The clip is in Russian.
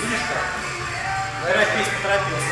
Видишь как? Говорят, песня торопилась,